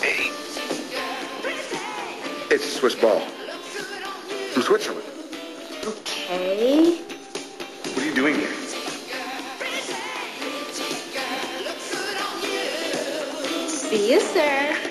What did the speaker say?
Hey. It's Swiss ball. From Switzerland. Okay. What are you doing here? See you, sir.